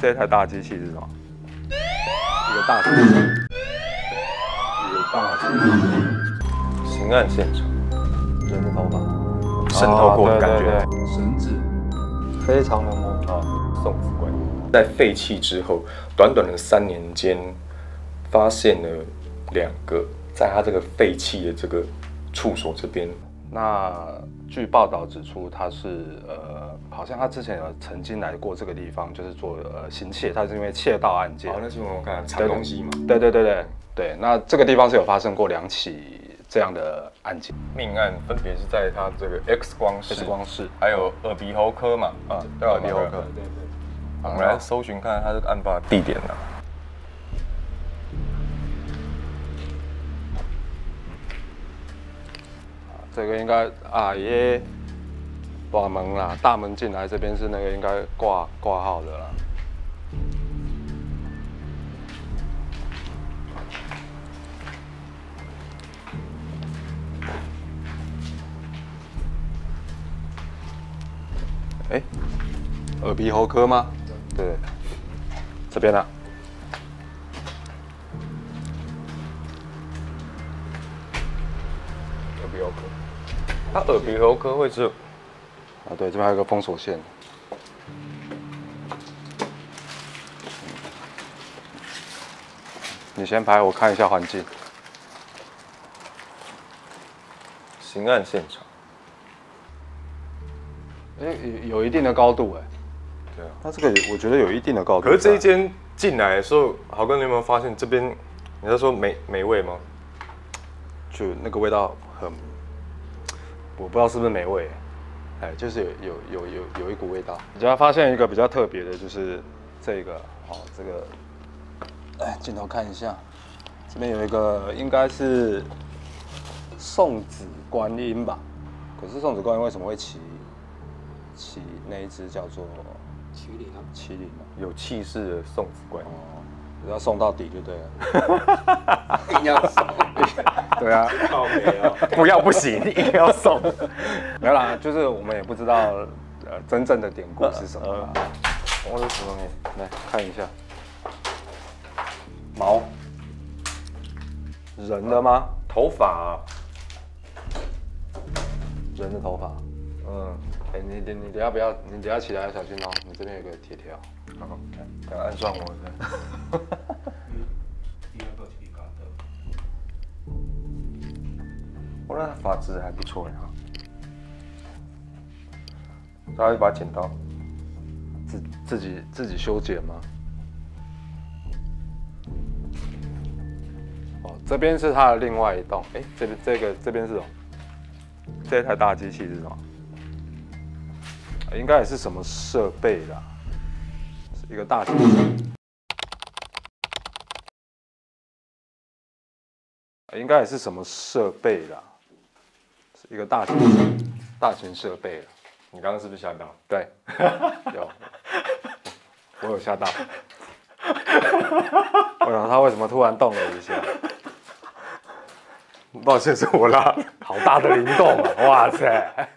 这台大机器是什么？一个大机器，一个大机器，刑案现场，人的头发渗透过的感觉。绳子非常的模啊，送子观在废弃之后，短短的三年间，发现了两个，在他这个废弃的这个处所这边，那据报道指出，他是呃，好像他之前有曾经来过这个地方，就是做呃行窃，他是因为窃盗案件。好，那新闻我看藏东西嘛，对对对对对，那这个地方是有发生过两起这样的案件，命案分别是在他这个 X 光室、X 光室还有耳鼻喉科嘛，啊，对吧？耳鼻喉科对对我们来搜寻看看他这个案发地点啊。这个应该啊耶，大门啦，大门进来这边是那个应该挂挂号的啦。哎，耳鼻喉科吗？对，这边啊。鼻喉科，他耳鼻喉科会只有啊，对，这边还有个封锁线。你先拍，我看一下环境。刑案现场，哎、有有一定的高度哎、对啊。它这个我觉得有一定的高度。可是这一间进来的时候，豪哥，你有没有发现这边？你在说霉霉味吗？就那个味道很，我不知道是不是美味，哎，就是有有有有有一股味道。你要发现一个比较特别的，就是这个，哦，这个，哎，镜头看一下，这边有一个应该是送子观音吧？可是送子观音为什么会骑骑那一只叫做麒麟啊，麒麟呢？有气势的送子观音。哦，要送到底就对了。硬要送，对啊。不要不行，一定要送。没有啦，就是我们也不知道呃真正的典故是什么啦。我是什么东西？来看一下，毛，人的吗？头发、啊。人的头发。嗯，哎、你你你等一下不要，你等一下起来要小心哦，你这边有个铁条。好，看，看按上我 质还不错呀。然后一把剪刀，自自己自己修剪吗？哦，这边是它的另外一栋。哎、这边这个这边是什么？这台大机器是什么？应该也是什么设备啦？是一个大机器。应该也是什么设备啦？是一个大型大型设备了。你刚刚是不是吓到？对，有，我有吓到。我想他为什么突然动了一下？抱歉，是我啦。好大的灵动啊！哇塞！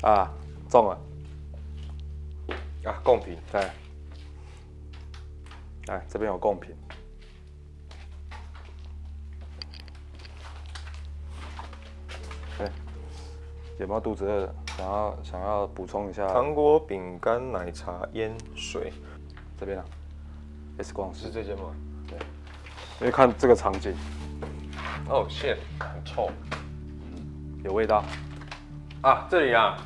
啊，中了，啊，贡品，对。来，这边有贡品。有没有肚子饿？想要想要补充一下？糖果、饼干、奶茶、烟水，这边啊，X 光室，是这间吗？因为看这个场景哦、shit，很臭有味道啊！这里啊，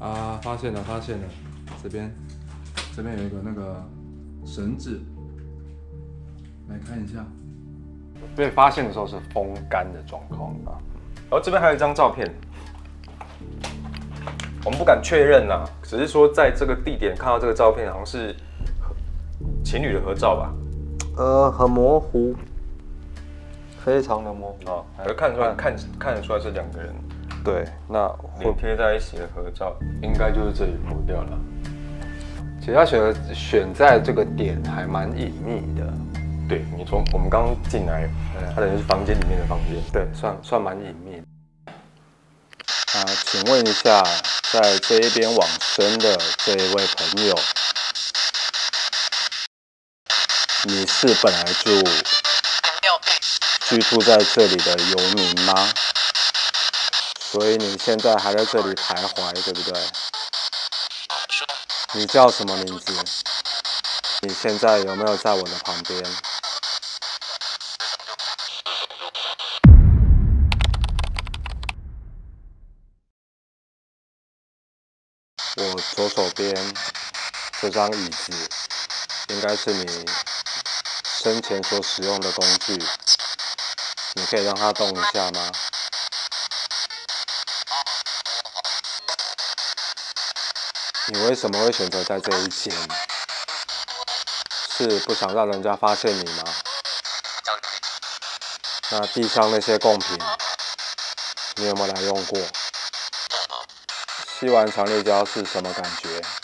啊！发现了，发现了，这边这边有一个那个绳子，来看一下。被发现的时候是风干的状况啊。然后这边还有一张照片，我们不敢确认呐、只是说在这个地点看到这个照片，好像是情侣的合照吧？呃，很模糊，非常的模糊。啊，可看得出来，看看得出来是两个人对，那会脸贴在一起的合照，应该就是这里抹掉了。其实他选选在这个点还蛮隐秘的，对你从我们刚刚进来，它等于是房间里面的房间。对，算算蛮隐秘的。啊，那请问一下，在这一边往生的这一位朋友，你是本来就居住在这里的游民吗？所以你现在还在这里徘徊，对不对？你叫什么名字？你现在有没有在我的旁边？我左手边这张椅子，应该是你生前所使用的工具。你可以让它动一下吗？你为什么会选择在这一间？是不想让人家发现你吗？那地上那些贡品，你有没有来用过？吸完强力胶是什么感觉？